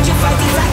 don't you fight these